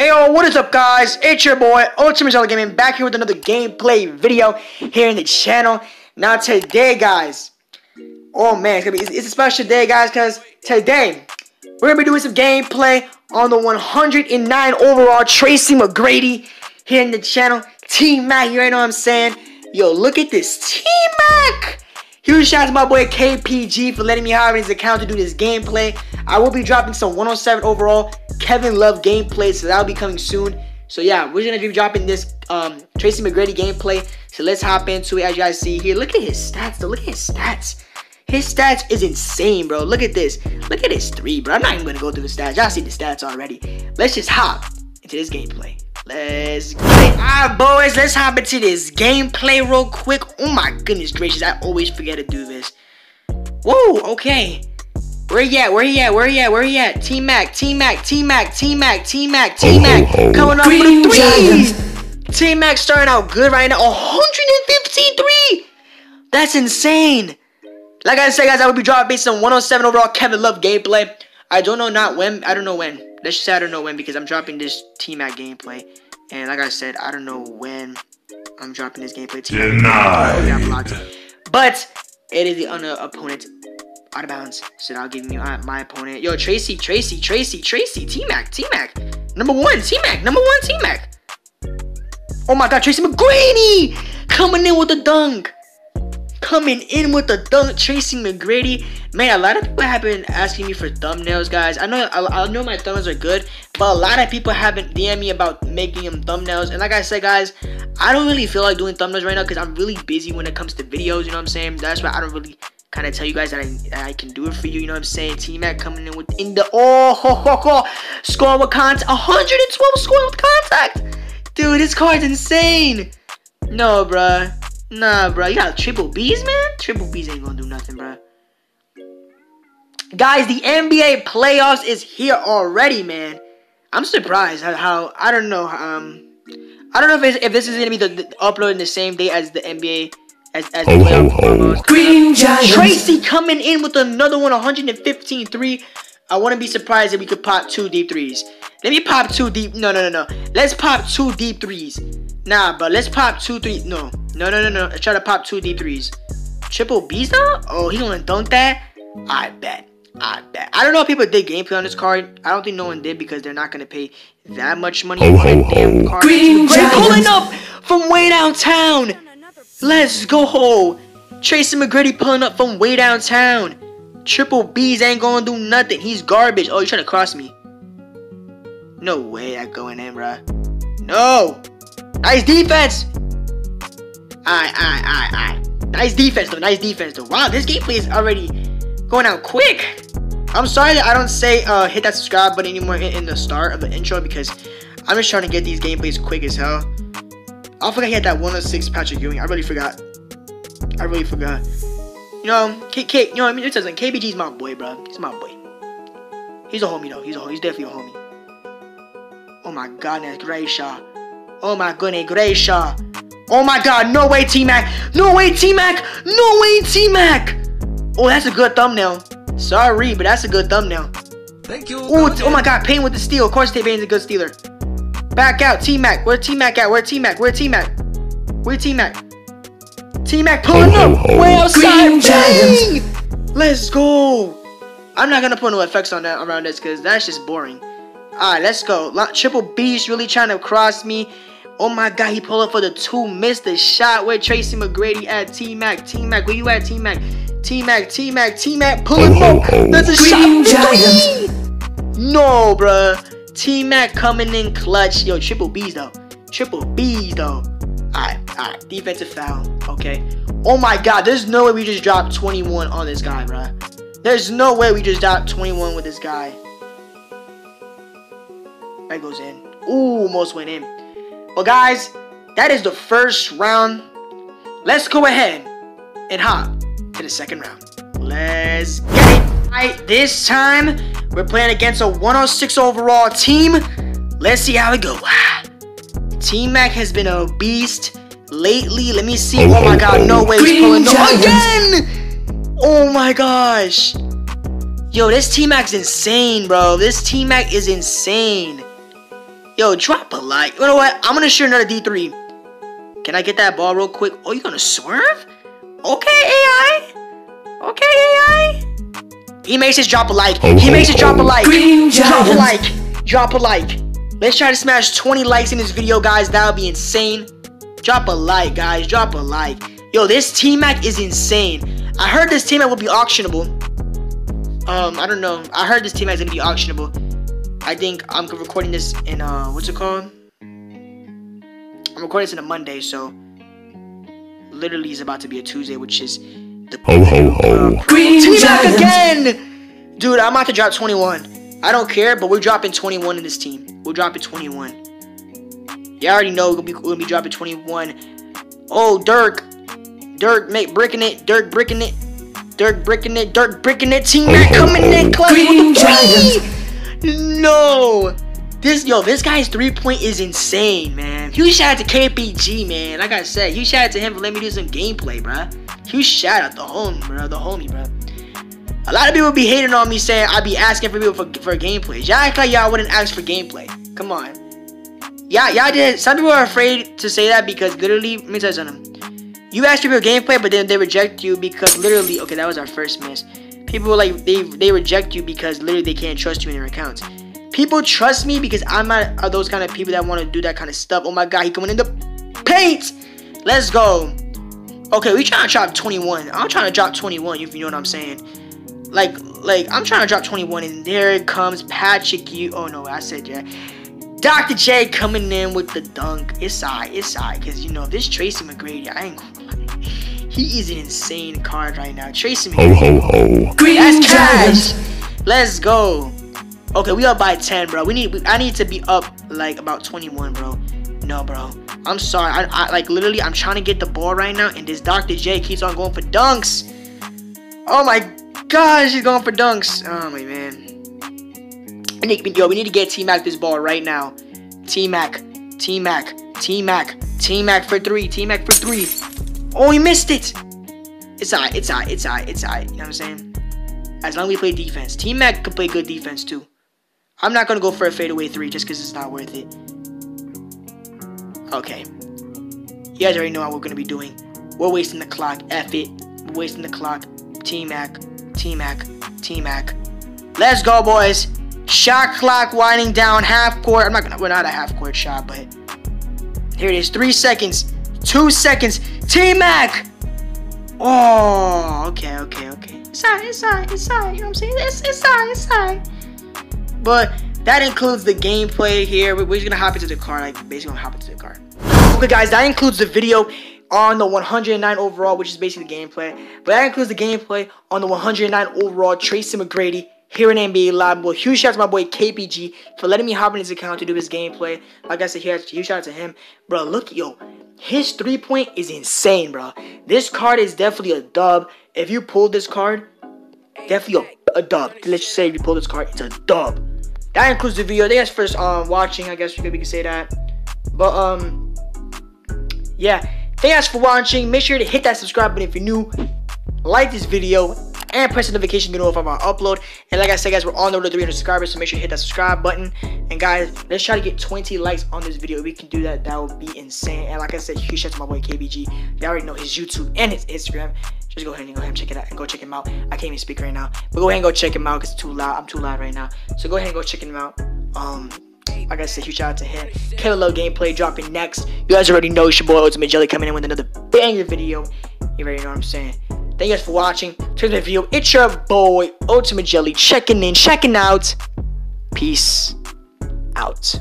Hey yo, what is up guys? It's your boy, Ultimate Jelly Gaming, back here with another gameplay video here in the channel. Now today guys, oh man, it's, gonna be, it's a special day guys, because today, we're gonna be doing some gameplay on the 109 overall Tracy McGrady here in the channel. T-Mac, you already know what I'm saying? Yo, look at this T-Mac! Huge shout out to my boy KPG for letting me have his account to do this gameplay. I will be dropping some 107 overall Kevin Love gameplay, so that'll be coming soon. So yeah, we're gonna be dropping this um, Tracy McGrady gameplay. So let's hop into it. As you guys see here, look at his stats. Though. Look at his stats. His stats is insane, bro. Look at this. Look at his three, bro. I'm not even gonna go through the stats. Y'all see the stats already. Let's just hop into this gameplay. Let's it. Alright, boys, let's hop into this gameplay real quick. Oh my goodness gracious, I always forget to do this. Whoa, okay. Where he at? Where he at? Where he at? Where he at? T Mac, T Mac, T Mac, T Mac, T Mac, T Mac. Coming up for the threes. T Mac starting out good right now. 153. That's insane. Like I said, guys, I will be dropping based on 107 overall Kevin Love gameplay. I don't know not when. I don't know when. Let's just say I don't know when because I'm dropping this T Mac gameplay. And like I said, I don't know when I'm dropping this gameplay. Denied. Oh, but it is the other opponent out of bounds. So now give me my, uh, my opponent. Yo, Tracy, Tracy, Tracy, Tracy, T-Mac, T-Mac. Number one, T-Mac, number one, T-Mac. Oh my god, Tracy McGrady coming in with a dunk. Coming in with a dunk, Tracy McGrady. Man, a lot of people have been asking me for thumbnails, guys. I know I, I know my thumbnails are good, but a lot of people haven't DM me about making them thumbnails. And like I said, guys, I don't really feel like doing thumbnails right now because I'm really busy when it comes to videos. You know what I'm saying? That's why I don't really kind of tell you guys that I, that I can do it for you. You know what I'm saying? T Mac coming in with in the oh ho ho ho score with contact 112 score with contact. Dude, this card's insane. No, bruh. Nah, bruh. You got triple B's, man? Triple B's ain't gonna do nothing, bruh. Guys, the NBA playoffs is here already, man. I'm surprised how, how I don't know um I don't know if if this is gonna be the, the uploading the same day as the NBA as, as ho, ho, ho. Green Giants. Tracy coming in with another one, 115 3. I wouldn't be surprised if we could pop two deep threes. Let me pop two deep. No, no, no, no. Let's pop two deep threes. Nah, but let's pop two three. No, no, no, no, no. Let's try to pop two deep threes. Triple B's now? Oh, he gonna dunk that? I bet. I bet. I don't know if people did gameplay on this card. I don't think no one did because they're not gonna pay that much money ho, for a damn card. Green pulling up from way downtown. Let's go! Tracy McGrady pulling up from way downtown. Triple B's ain't gonna do nothing. He's garbage. Oh, you trying to cross me? No way that going in, bruh. No! Nice defense! Alright, alright, alright, alright. Nice defense, though. Nice defense, though. Wow, this gameplay is already going out quick. I'm sorry that I don't say uh, hit that subscribe button anymore in, in the start of the intro because I'm just trying to get these gameplays quick as hell. I forgot he had that 106 Patrick Ewing. I really forgot. I really forgot. You know, K, K you know what I mean? It says like KBG's my boy, bro. He's my boy. He's a homie though. He's a he's definitely a homie. Oh my goodness gracious. Oh my goodness gracious. Oh my god, no way T-Mac. No way T-Mac. No way T-Mac. Oh, that's a good thumbnail. Sorry, but that's a good thumbnail. Thank you. Oh, oh my god, Payne with the steal. Of course, Payne's a good stealer. Back out, T-Mac. Where T-Mac at? Where T-Mac? Where T-Mac? Where T-Mac? T-Mac pulling up way outside. Bang! Let's go. I'm not gonna put no effects on that around this because that's just boring. Alright, let's go. Triple B's really trying to cross me. Oh my god, he pulled up for the two, missed the shot. Where Tracy McGrady at T-Mac? T-Mac, where you at, T-Mac? T-Mac, T-Mac, T-Mac, pulling up. That's a Green shot. Giant. No, bruh. T-Mac coming in clutch. Yo, triple B's though. Triple B's though. Alright, alright. Defensive foul. Okay. Oh my god, there's no way we just dropped 21 on this guy, bro. There's no way we just dropped 21 with this guy. That goes in. Ooh, almost went in. But guys, that is the first round. Let's go ahead and hop to the second round. Let's get it. Alright, this time we're playing against a 106 overall team. Let's see how it goes. T-Mac has been a beast lately. Let me see. Oh my god, no way he's pulling no again! Oh my gosh. Yo, this T-Mac's insane, bro. This T-Mac is insane. Yo, drop a like. You know what? I'm gonna shoot another D3. Can I get that ball real quick? Oh, you gonna swerve? Okay, AI. Okay, AI. He makes us drop a like. He makes us drop a like. Drop a like. Drop a like. Let's try to smash 20 likes in this video, guys. That would be insane. Drop a like, guys. Drop a like. Yo, this T-Mac is insane. I heard this T-Mac will be auctionable. Um, I don't know. I heard this T-Mac is gonna be auctionable. I think I'm recording this in uh, what's it called? I'm recording this in a Monday, so literally is about to be a Tuesday, which is the ho ho ho. Uh, T-Mac again, dude. I'm about to drop 21. I don't care, but we're dropping 21 in this team. We're dropping 21. You already know we're gonna be, we're gonna be dropping 21. Oh, Dirk, Dirk, make bricking it. Dirk bricking it. Dirk bricking it. Dirk bricking it. T-Mac coming in clutch with the three. No. This yo, this guy's three point is insane, man. Huge shout out to KPG, man. Like I said, huge shout out to him for letting me do some gameplay, bruh. Huge shout out the homie, bro. The homie, bro. A lot of people be hating on me saying I be asking for people for, for gameplay. Y'all act like y'all wouldn't ask for gameplay. Come on. Yeah, y'all did. Some people are afraid to say that because literally, let me tell you something. You ask for your gameplay, but then they reject you because literally, okay, that was our first miss. People like they they reject you because literally they can't trust you in their accounts. People trust me because I'm not those kind of people that want to do that kind of stuff. Oh my god, he coming in the paint. Let's go. Okay, we trying to drop 21. I'm trying to drop 21, if you know what I'm saying. Like, like I'm trying to drop 21, and there it comes Patrick. You, oh no, I said yeah. Dr. J coming in with the dunk. It's alright, it's alright, cause you know this Tracy McGrady. I ain't. He is an insane card right now. Tracy McGrady. Ho ho ho. Green That's cash. Let's go. Okay, we up by 10, bro. We need. We, I need to be up like about 21, bro. No, bro. I'm sorry. I, I like literally. I'm trying to get the ball right now, and this Dr. J keeps on going for dunks. Oh my gosh, he's going for dunks. Oh my man. We need, yo, we need to get T Mac this ball right now. T Mac, T Mac, T Mac, T Mac for three. T Mac for three. Oh, he missed it. It's alright. It's alright. It's alright. It's alright. You know what I'm saying? As long as we play defense, T Mac can play good defense too. I'm not gonna go for a fadeaway three just because it's not worth it. Okay. You guys already know what we're gonna be doing. We're wasting the clock. F it. We're wasting the clock. T Mac. T Mac. T Mac. Let's go, boys. Shot clock winding down half court. I'm not gonna. We're not a half court shot, but here it is. Three seconds. Two seconds. T Mac. Oh, okay, okay, okay. It's alright, it's alright, it's alright. You know what I'm saying? It's it's alright, it's alright. But that includes the gameplay here. We're just gonna hop into the car, like basically gonna hop into the car. Okay, guys, that includes the video on the 109 overall, which is basically the gameplay. But that includes the gameplay on the 109 overall Tracy McGrady here in NBA Live. Well, huge shout out to my boy KPG for letting me hop in his account to do his gameplay. Like I said, huge shout out to him. Bro, look, yo, his three point is insane, bro. This card is definitely a dub. If you pull this card, definitely a, a dub. Let's just say if you pull this card, it's a dub. That includes the video. Thanks for um, watching. I guess we could, we could say that. But um, yeah. Thanks for watching. Make sure to hit that subscribe button if you're new. Like this video and press the notification bell for our upload. And like I said, guys, we're on the road to 300 subscribers, so make sure you hit that subscribe button. And guys, let's try to get 20 likes on this video. If we can do that, that would be insane. And like I said, huge shout out to my boy KBG. They already know his YouTube and his Instagram. Just go ahead and go ahead and check it out and go check him out. I can't even speak right now, but go ahead and go check him out because it's too loud. I'm too loud right now. So go ahead and go check him out. Um, like I said, huge shout out to him. Kevin Love gameplay dropping next. You guys already know it's your boy Ultimate Jelly coming in with another banger video. You already know what I'm saying. Thank you guys for watching. To the video, it's your boy Ultimate Jelly checking in, checking out. Peace out.